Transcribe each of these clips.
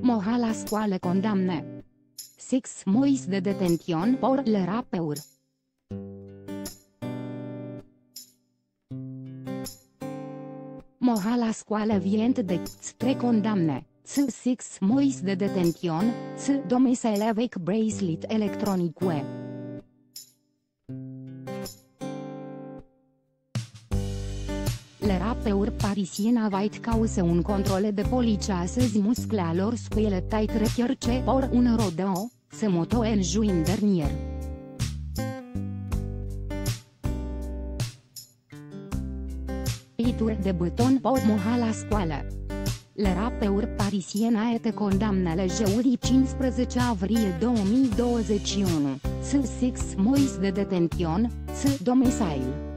Mohala scoală condamne. Six mois de detention por le rapeur. Mohala scoală vient de tre condamne. Ți six mois de detention, ți domicile avec bracelet electronique. Le rapeur parisien avait cause un controle de poliție astăzi muscle alor scuele tait recherche por un rodeo, se moto en juin dernier. Itur de buton por moha la scoală. Le rapeur parisien a été condamné le jeudi 15 avril 2021, să 6 mois de detention, să domicile.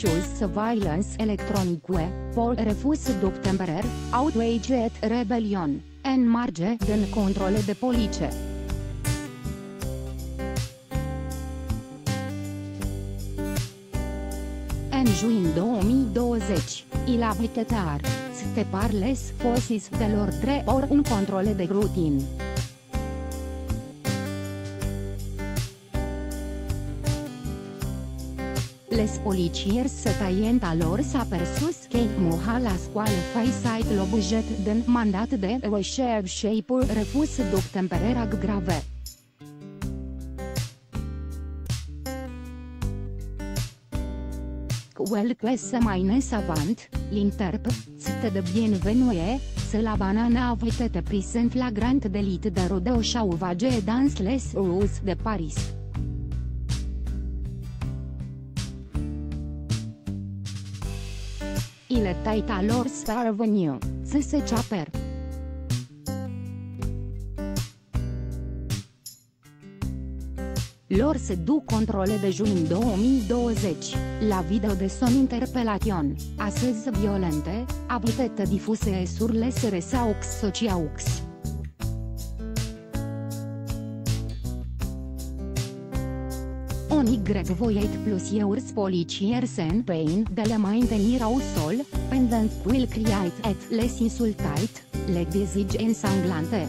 Choose surveillance electronique, pour refus d'obtenir, outrage et rebellion, en marge din controle de poliție. En juin 2020, il a vitetar, ste parles fosis de l'ordre or un controle de routine. Les policiers s'ataient alors s'aperçus que moha la scoală faisait l'objet d'un mandat de recherche pour refus d'obtemperare grave. Quelques semaines avant, l'interp, c'était de bienvenue, se la banana avait été prise en flagrant délit de rodeo sauvage dans les rues de Paris. Il est alors parvenu, să se chaper. Lor se duc controle de juin 2020, la video de son interpelation, astăzi violente, avutete difuse sur les RSaux sociaux. On Y voyait plusieurs policiers en peine de le maintenir au sol, pendant qu'il criait et les insultait, les visages ensanglantés.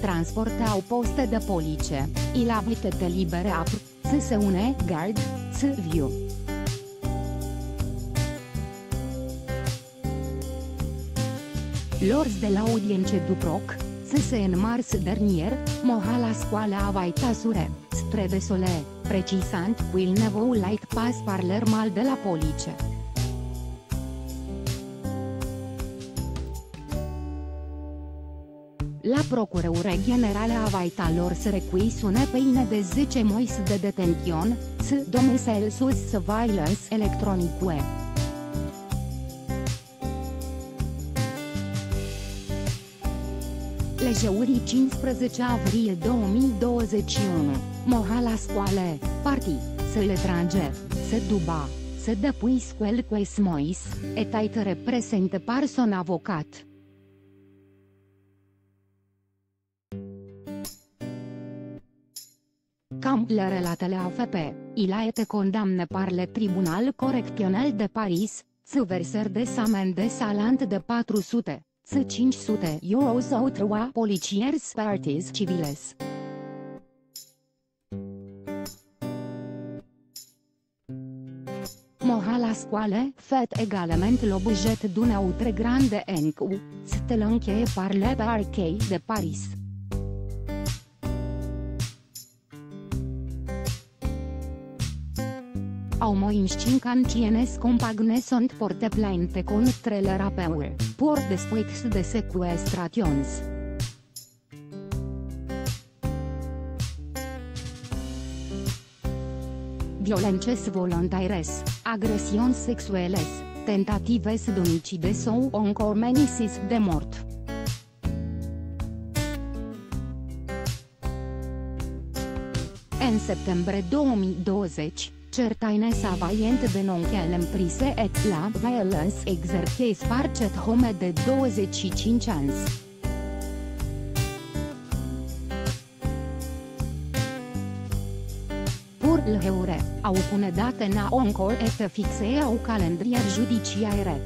Transportau poste de poliție, il avait été libéré après, să se une garde, să viu. Lors de l'audience du proc, să se în mars dernier, mohala scoală avaita sure, spre de sole, precisant qu'il ne voulait pas parler mal de la poliție. La Procuratura Generală a Vaitalor se recuis una peine de 10 mois de detention, să domicile sus surveillance electronique. Le jeudi 15 avril 2021, Mohala scoale, parti, să le trage, să duba, să depui scuel cu esmois, etait represente par son avocat. Cam le relatele AFP, il a été condamné par le tribunal correctionnel de Paris, să verser des amendes salant de 400, să 500 euros au trois policiers parties civiles. Mohala scoale fait également l'objet d'une autre grande enquête, c'était l'enquête par le parquet de Paris. Au moins 5 anciennes compagnie sont porte plainte contre le rappeur, pour des de sequestrations. Violences voluntaires, agresiones sexuales, tentatives d'homicide sau encore menaces de mort. En septembrie 2020, certaines savaiente de nonchele prise et la violence exercise par cet homme de 25 ans. pour le heure, au pune date na onco et fixe au calendrier judiciaire.